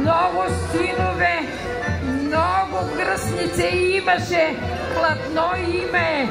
много синове, много кръстници имаше, платно име.